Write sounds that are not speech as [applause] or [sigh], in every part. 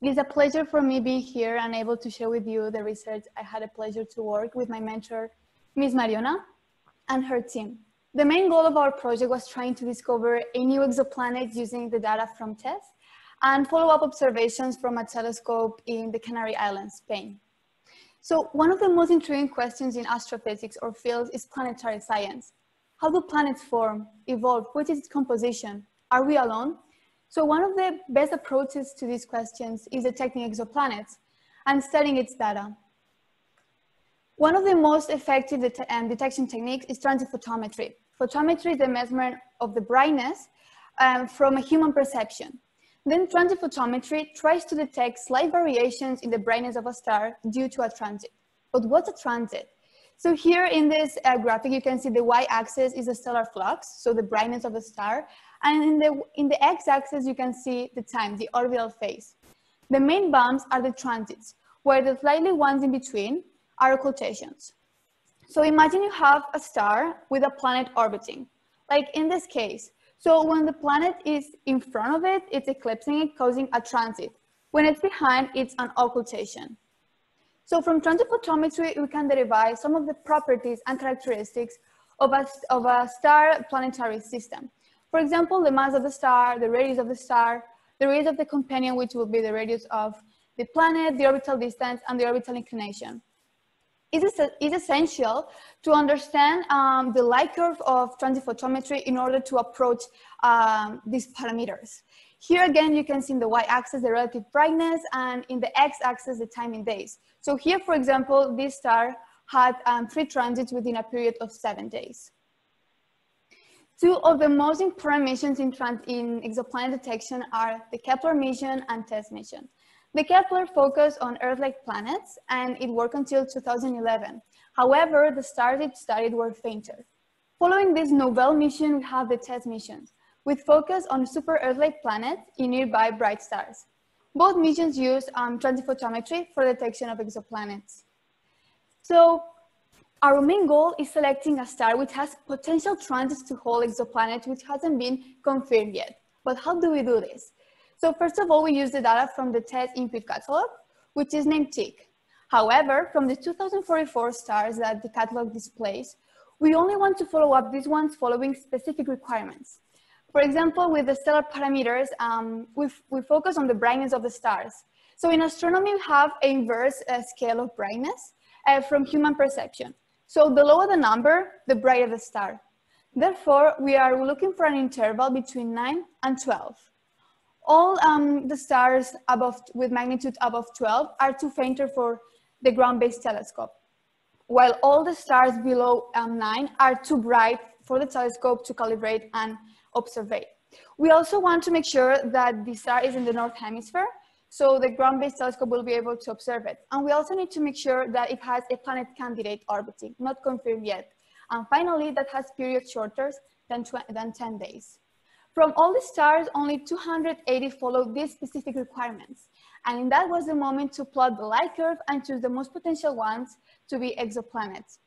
It is a pleasure for me being here and able to share with you the research I had a pleasure to work with my mentor, Ms. Mariona, and her team. The main goal of our project was trying to discover a new exoplanet using the data from TESS and follow-up observations from a telescope in the Canary Islands, Spain. So one of the most intriguing questions in astrophysics or fields is planetary science. How do planets form, evolve? What is its composition? Are we alone? So one of the best approaches to these questions is detecting exoplanets and studying its data. One of the most effective det um, detection techniques is transit photometry. Photometry is the measurement of the brightness um, from a human perception. Then transit photometry tries to detect slight variations in the brightness of a star due to a transit. But what's a transit? So here in this uh, graphic, you can see the y-axis is the stellar flux, so the brightness of the star. And in the, in the x-axis, you can see the time, the orbital phase. The main bumps are the transits, where the slightly ones in between are occultations. So imagine you have a star with a planet orbiting, like in this case. So when the planet is in front of it, it's eclipsing it, causing a transit. When it's behind, it's an occultation. So from transit photometry, we can derive some of the properties and characteristics of a, of a star planetary system. For example, the mass of the star, the radius of the star, the radius of the companion, which will be the radius of the planet, the orbital distance, and the orbital inclination. It is, essential to understand um, the light curve of transit photometry in order to approach um, these parameters. Here again, you can see in the y-axis the relative brightness and in the x-axis the time in days. So here, for example, this star had um, three transits within a period of seven days. Two of the most important missions in, in exoplanet detection are the Kepler mission and TESS mission. The Kepler focused on Earth-like planets and it worked until 2011. However, the stars it studied were fainter. Following this Novell mission, we have the TESS missions with focus on super Earth-like planets in nearby bright stars. Both missions use um, transit photometry for detection of exoplanets. So our main goal is selecting a star which has potential transits to hold exoplanets which hasn't been confirmed yet. But how do we do this? So first of all, we use the data from the TESS input catalog, which is named TIC. However, from the 2044 stars that the catalog displays, we only want to follow up these ones following specific requirements. For example, with the stellar parameters, um, we, we focus on the brightness of the stars. So in astronomy, we have a inverse uh, scale of brightness uh, from human perception. So the lower the number, the brighter the star. Therefore, we are looking for an interval between 9 and 12. All um, the stars above, with magnitude above 12 are too fainter for the ground-based telescope, while all the stars below um, 9 are too bright for the telescope to calibrate and observe. We also want to make sure that the star is in the north hemisphere, so the ground-based telescope will be able to observe it. And we also need to make sure that it has a planet candidate orbiting, not confirmed yet. And finally, that has periods shorter than, than 10 days. From all the stars, only 280 followed these specific requirements. And that was the moment to plot the light curve and choose the most potential ones to be exoplanets.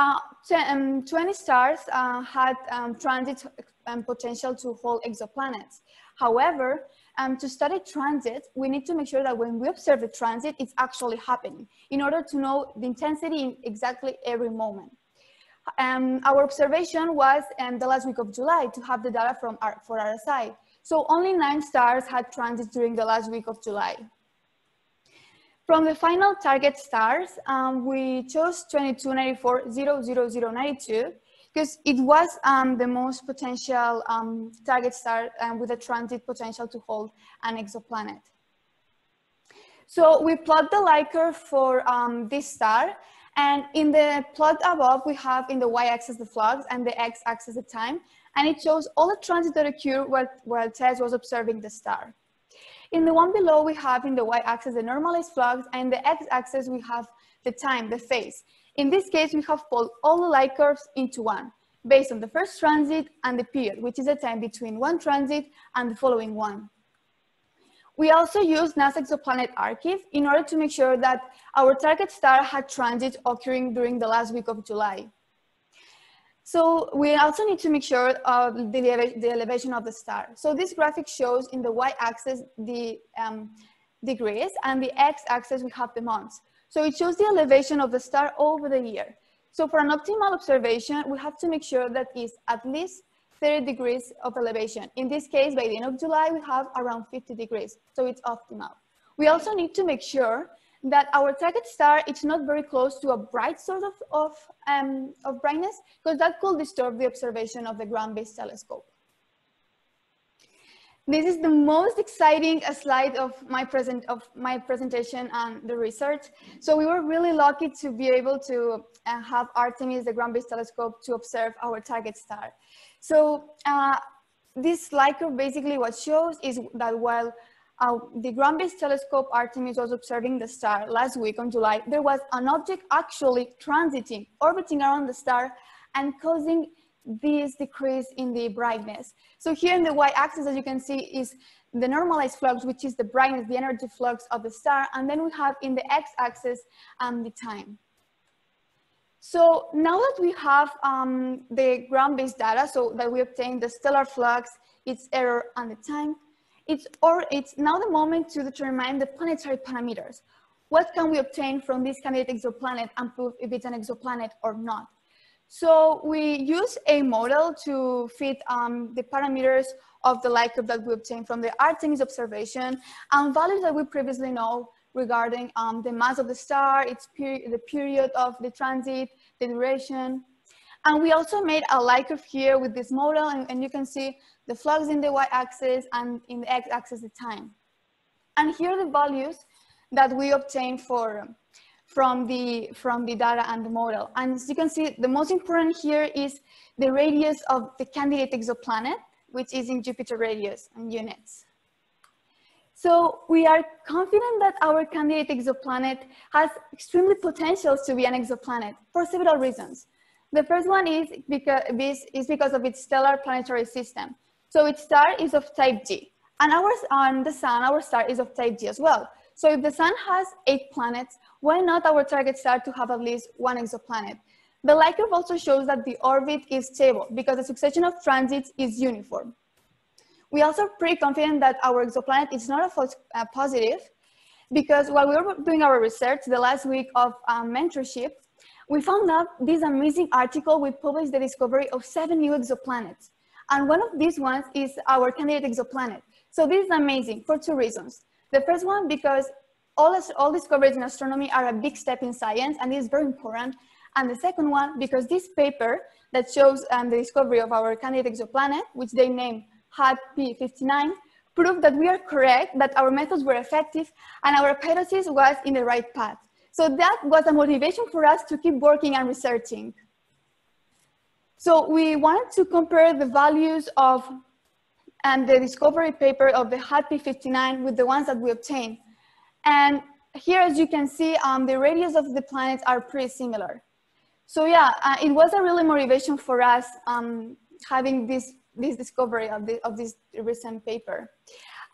Uh, um, 20 stars uh, had um, transit um, potential to hold exoplanets. However, um, to study transit, we need to make sure that when we observe the transit, it's actually happening in order to know the intensity in exactly every moment. Um, our observation was in the last week of July to have the data from our, for RSI. So only nine stars had transit during the last week of July. From the final target stars, um, we chose 2294 because it was um, the most potential um, target star um, with a transit potential to hold an exoplanet. So we plot the light curve for um, this star. And in the plot above, we have in the y-axis the flux and the x-axis the time. And it shows all the transits that occur while, while TESS was observing the star. In the one below, we have in the y-axis the normalized flux, and the x-axis, we have the time, the phase. In this case, we have pulled all the light curves into one, based on the first transit and the period, which is the time between one transit and the following one. We also used NASA Exoplanet Archive in order to make sure that our target star had transit occurring during the last week of July. So we also need to make sure of the, the elevation of the star. So this graphic shows in the y-axis the um, degrees, and the x-axis we have the months. So it shows the elevation of the star over the year. So for an optimal observation, we have to make sure that is at least 30 degrees of elevation. In this case, by the end of July, we have around 50 degrees, so it's optimal. We also need to make sure that our target star is not very close to a bright source of, of, um, of brightness, because that could disturb the observation of the ground-based telescope. This is the most exciting slide of my present of my presentation and the research. So we were really lucky to be able to uh, have Artemis, the ground-based telescope, to observe our target star. So uh, this slide basically what shows is that while uh, the ground-based telescope Artemis was observing the star last week on July, there was an object actually transiting, orbiting around the star and causing this decrease in the brightness. So here in the y-axis, as you can see, is the normalized flux, which is the brightness, the energy flux of the star. And then we have in the x-axis um, the time. So now that we have um, the ground-based data, so that we obtain the stellar flux, its error, and the time, it's, or it's now the moment to determine the planetary parameters. What can we obtain from this candidate exoplanet and prove if it's an exoplanet or not? So we use a model to fit um, the parameters of the light curve that we obtained from the Artemis observation and values that we previously know regarding um, the mass of the star, its peri the period of the transit, the duration. And we also made a light curve here with this model and, and you can see the flux in the y-axis and in the x-axis the time. And here are the values that we obtain for from the, from the data and the model. And as you can see, the most important here is the radius of the candidate exoplanet, which is in Jupiter radius and units. So we are confident that our candidate exoplanet has extremely potential to be an exoplanet for several reasons. The first one is because, is because of its stellar planetary system. So its star is of type G, and our and the sun, our star, is of type G as well. So if the sun has eight planets, why not our target star to have at least one exoplanet? The light curve also shows that the orbit is stable because the succession of transits is uniform. We also pretty confident that our exoplanet is not a false uh, positive because while we were doing our research the last week of um, mentorship, we found out this amazing article. We published the discovery of seven new exoplanets. And one of these ones is our candidate exoplanet. So this is amazing for two reasons. The first one, because all, all discoveries in astronomy are a big step in science and is very important. And the second one, because this paper that shows um, the discovery of our candidate exoplanet, which they named HAT P59, proved that we are correct, that our methods were effective, and our hypothesis was in the right path. So that was a motivation for us to keep working and researching. So we wanted to compare the values of and the discovery paper of the HAT-P59 with the ones that we obtained. And here, as you can see, um, the radius of the planets are pretty similar. So yeah, uh, it was a really motivation for us um, having this, this discovery of, the, of this recent paper.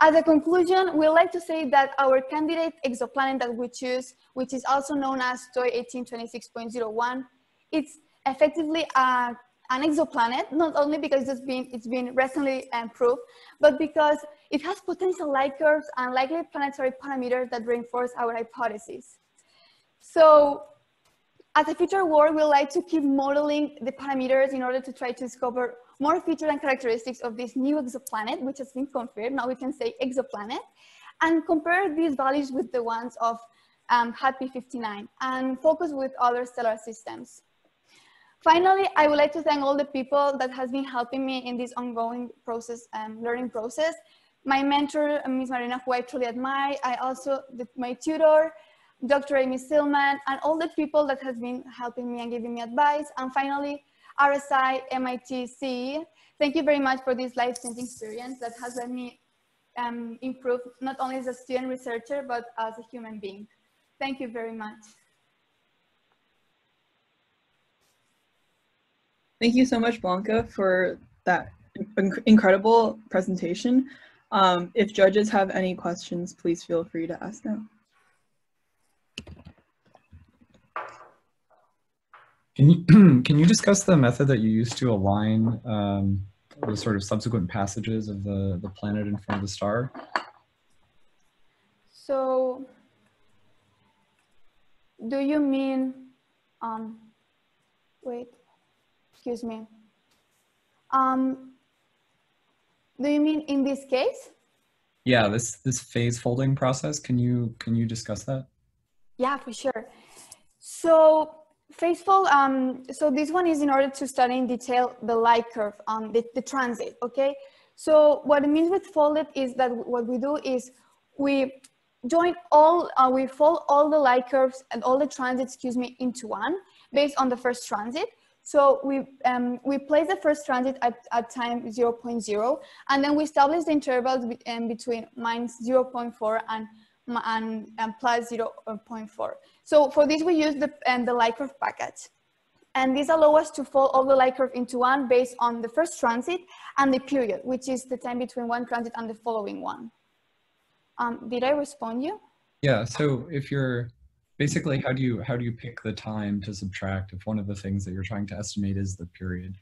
As a conclusion, we like to say that our candidate exoplanet that we choose, which is also known as TOI 1826.01, it's effectively a an exoplanet, not only because it's been, it's been recently improved, but because it has potential light curves and likely planetary parameters that reinforce our hypothesis. So as a future work, we like to keep modeling the parameters in order to try to discover more features and characteristics of this new exoplanet, which has been confirmed. Now we can say exoplanet, and compare these values with the ones of um, HAT-P59 and focus with other stellar systems. Finally, I would like to thank all the people that has been helping me in this ongoing process, um, learning process. My mentor, Ms. Mariona, who I truly admire. I also, my tutor, Dr. Amy Stillman, and all the people that has been helping me and giving me advice. And finally, RSI, MIT, CEE. Thank you very much for this life-changing experience that has let me um, improve not only as a student researcher, but as a human being. Thank you very much. Thank you so much, Blanca, for that inc incredible presentation. Um, if judges have any questions, please feel free to ask now. Can you, [clears throat] can you discuss the method that you used to align um, the sort of subsequent passages of the, the planet in front of the star? So do you mean, um, wait, excuse me. Um, do you mean in this case? Yeah, this this phase folding process. Can you can you discuss that? Yeah, for sure. So Phase fold, um, so this one is in order to study in detail the light curve, um, the, the transit, okay? So what it means with folded is that what we do is we join all, uh, we fold all the light curves and all the transits, excuse me, into one based on the first transit. So we, um, we place the first transit at, at time 0, 0.0, and then we establish the intervals be, um, between minus 0 0.4 and, and, and plus 0 0.4. So for this, we use the, um, the light curve package. And this allows us to fold all the light curve into one based on the first transit and the period, which is the time between one transit and the following one. Um, did I respond you? Yeah, so if you're, basically how do you how do you pick the time to subtract if one of the things that you're trying to estimate is the period?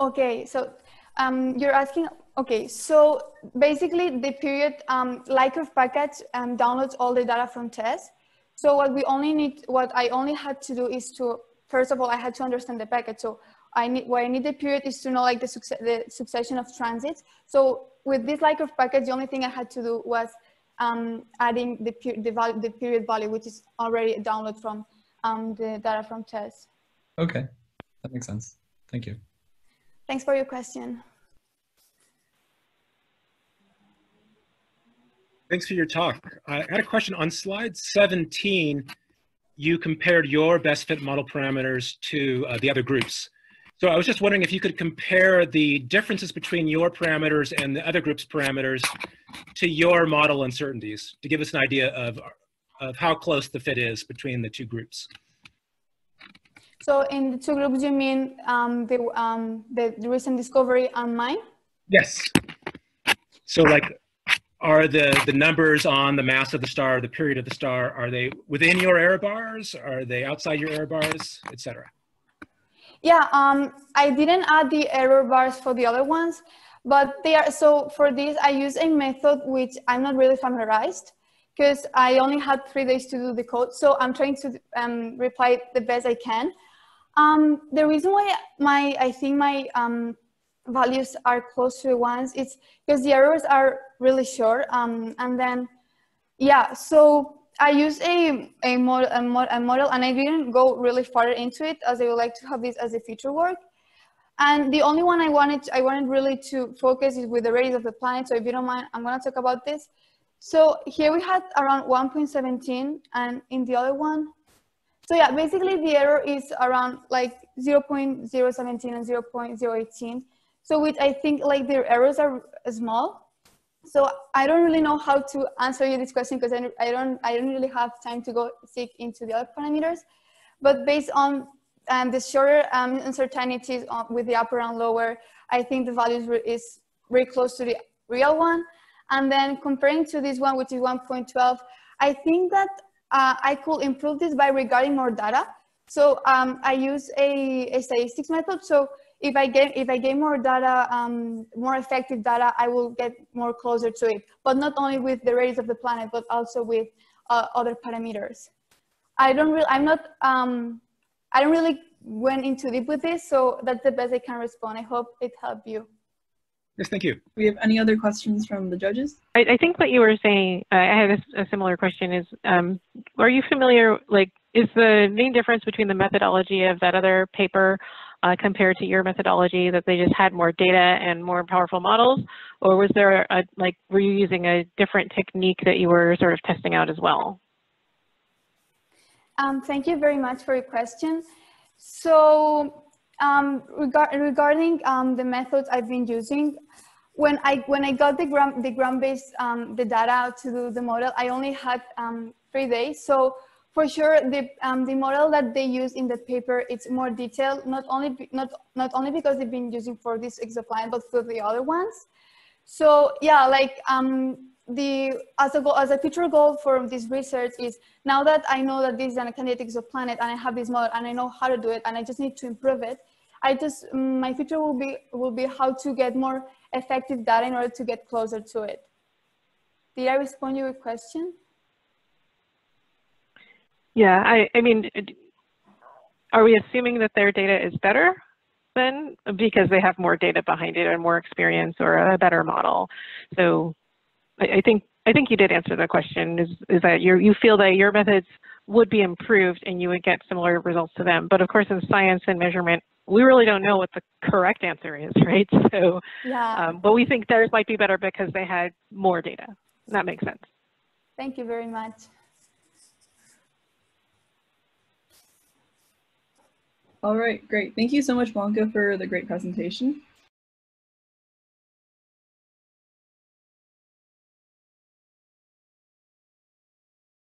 Okay so um, you're asking okay so basically the period um, curve package um, downloads all the data from TESS so what we only need what i only had to do is to first of all i had to understand the package so i need what i need the period is to know like the, success, the succession of transits. So with this light curve package the only thing i had to do was um, adding the, the, value, the period value, which is already a download from um, the data from TESS. Okay, that makes sense. Thank you. Thanks for your question. Thanks for your talk. I had a question on slide 17. You compared your best fit model parameters to uh, the other groups. So I was just wondering if you could compare the differences between your parameters and the other group's parameters to your model uncertainties to give us an idea of, of how close the fit is between the two groups. So in the two groups, you mean um, the, um, the, the recent discovery and mine? Yes. So like, are the, the numbers on the mass of the star, the period of the star, are they within your error bars? Are they outside your error bars, etc.? Yeah, um, I didn't add the error bars for the other ones, but they are, so for this, I use a method which I'm not really familiarized because I only had three days to do the code. So I'm trying to um, reply the best I can. Um, the reason why my, I think my um, values are close to the ones, it's because the errors are really short. Um, and then, yeah, so I use a, a, model, a, mod, a model and I didn't go really far into it as I would like to have this as a future work. And the only one I wanted, I wanted really to focus is with the radius of the planet. So if you don't mind, I'm gonna talk about this. So here we had around 1.17 and in the other one, so yeah, basically the error is around like 0.017 and 0.018. So which I think like their errors are small, so I don't really know how to answer you this question because I, I, don't I don't really have time to go seek into the other parameters. But based on um, the shorter um, uncertainties on, with the upper and lower, I think the value is very close to the real one. And then comparing to this one, which is 1.12, I think that uh, I could improve this by regarding more data. So um, I use a, a statistics method. So if I get if I get more data, um, more effective data, I will get more closer to it. But not only with the radius of the planet, but also with uh, other parameters. I don't really, I'm not, um, I don't really went into deep with this, so that's the best I can respond. I hope it helped you. Yes, thank you. We have any other questions from the judges? I, I think what you were saying, uh, I have a, a, similar question is, um, are you familiar, like, is the main difference between the methodology of that other paper uh, compared to your methodology that they just had more data and more powerful models? Or was there a, like, were you using a different technique that you were sort of testing out as well? Um, thank you very much for your question. So um, regard, regarding um, the methods I've been using, when I when I got the gram the gram based um, the data to do the model, I only had um, three days. So for sure, the um, the model that they use in the paper it's more detailed. Not only not not only because they've been using for this exoplanet, but for the other ones. So yeah, like um, the as a goal, as a future goal for this research is now that I know that this is an candidate exoplanet and I have this model and I know how to do it and I just need to improve it. I just my future will be will be how to get more effective data in order to get closer to it. Did I respond to your question? Yeah, I, I mean, are we assuming that their data is better then because they have more data behind it and more experience or a better model? So I, I think I think you did answer the question. Is is that you you feel that your methods would be improved and you would get similar results to them? But of course, in science and measurement, we really don't know what the correct answer is, [laughs] right? So, Yeah, um, but we think theirs might be better because they had more data. That makes sense. thank you very much. All right, great. Thank you so much, Blanca, for the great presentation.